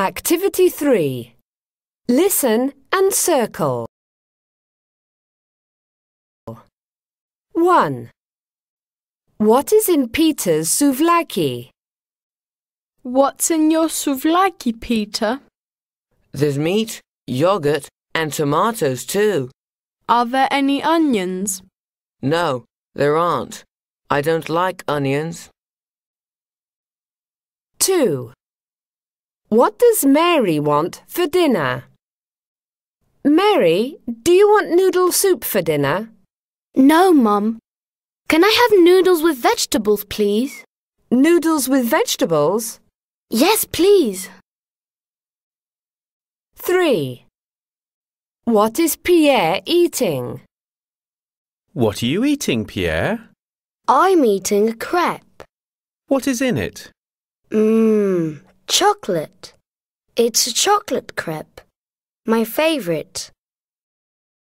Activity 3. Listen and circle. 1. What is in Peter's souvlaki? What's in your souvlaki, Peter? There's meat, yogurt, and tomatoes too. Are there any onions? No, there aren't. I don't like onions. 2. What does Mary want for dinner? Mary, do you want noodle soup for dinner? No, Mum. Can I have noodles with vegetables, please? Noodles with vegetables? Yes, please. 3. What is Pierre eating? What are you eating, Pierre? I'm eating a crepe. What is in it? Mmm, chocolate. It's a chocolate crepe. My favorite.